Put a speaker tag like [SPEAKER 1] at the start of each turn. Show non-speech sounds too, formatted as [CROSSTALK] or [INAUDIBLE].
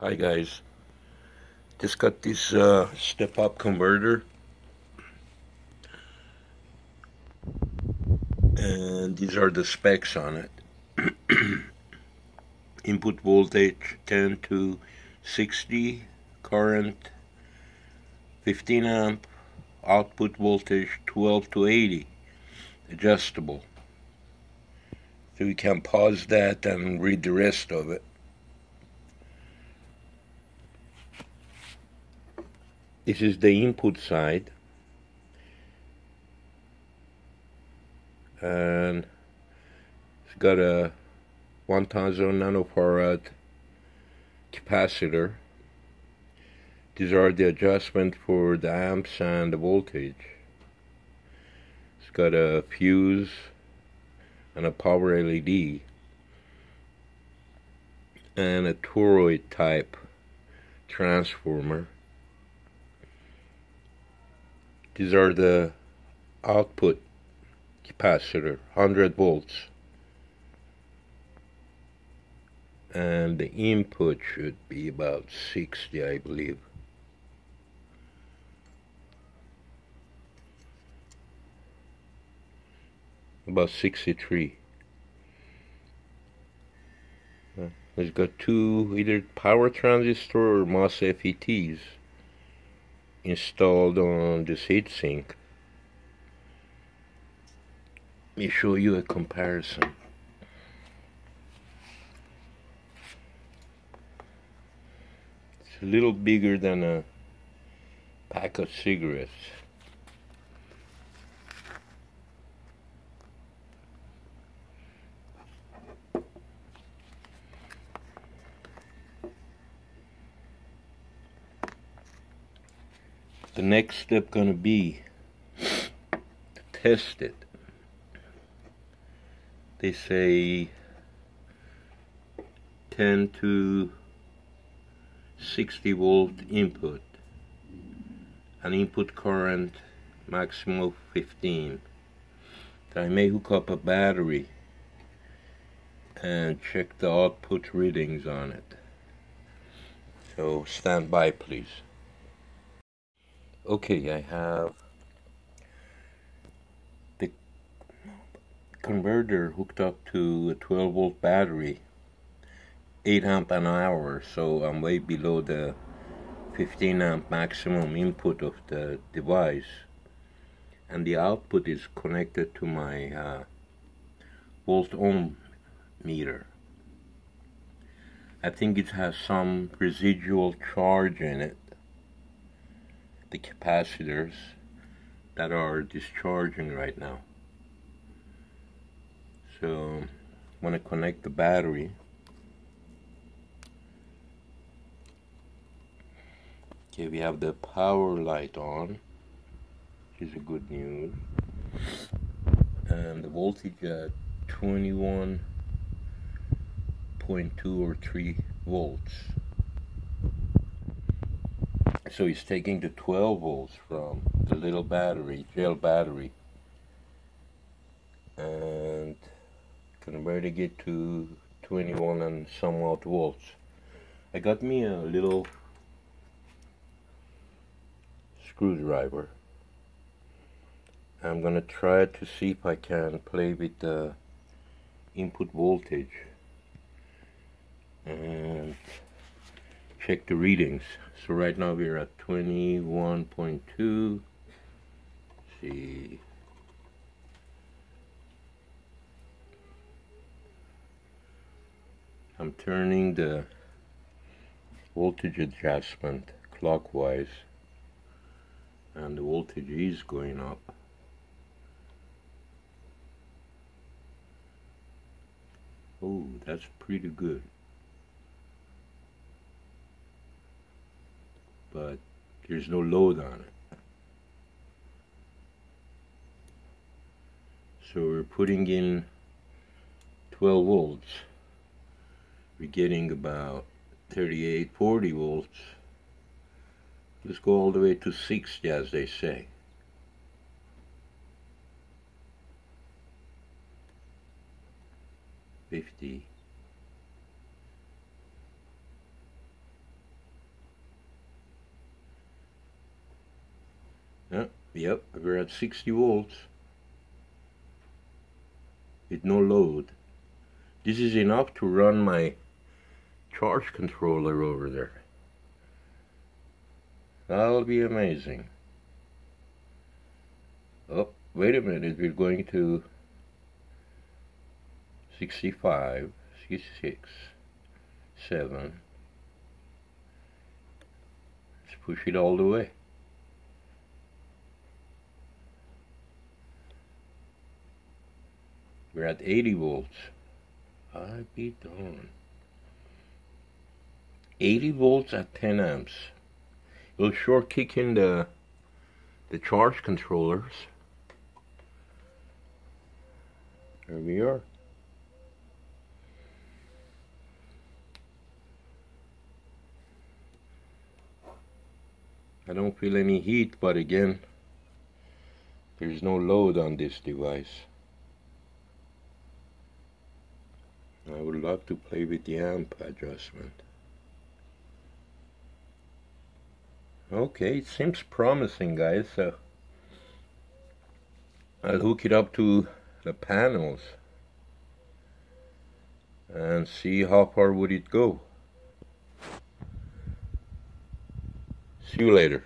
[SPEAKER 1] Hi guys, just got this uh, step-up converter and these are the specs on it. [CLEARS THROAT] Input voltage 10 to 60, current 15 amp, output voltage 12 to 80, adjustable. So you can pause that and read the rest of it. This is the input side. And it's got a 1000 nanofarad capacitor. These are the adjustment for the amps and the voltage. It's got a fuse and a power LED and a toroid type transformer. These are the output capacitor, 100 volts. And the input should be about 60, I believe. About 63. Uh, it's got two either power transistor or MOSFETs installed on this heatsink. Let me show you a comparison. It's a little bigger than a pack of cigarettes. The next step gonna be to test it. They say 10 to 60 volt input. An input current maximum of 15 so I may hook up a battery and check the output readings on it. So stand by please okay I have the converter hooked up to a 12 volt battery 8 amp an hour so I'm way below the 15 amp maximum input of the device. And the output is connected to my uh, volt ohm meter. I think it has some residual charge in it the capacitors that are discharging right now. So going to connect the battery. Okay, we have the power light on, which is a good news. And the voltage at 21.2 or 3 volts so he's taking the 12 volts from the little battery, gel battery, and converting it to 21 and some odd volts. I got me a little screwdriver. I'm gonna try to see if I can play with the input voltage and check the readings. So right now we're at 21.2. See. I'm turning the voltage adjustment clockwise and the voltage is going up. Oh, that's pretty good. But there's no load on it. So we're putting in 12 volts. We're getting about 38, 40 volts. Let's go all the way to 60 as they say. Fifty. Yep, we're at 60 volts with no load. This is enough to run my charge controller over there. That'll be amazing. Oh, wait a minute, we're going to 65, 66, 7. Let's push it all the way. We're at 80 volts. I be darned. 80 volts at 10 amps. It'll sure kick in the the charge controllers. There we are. I don't feel any heat, but again, there's no load on this device. I would love to play with the amp adjustment. Okay, it seems promising guys, so I'll hook it up to the panels and see how far would it go. See you later.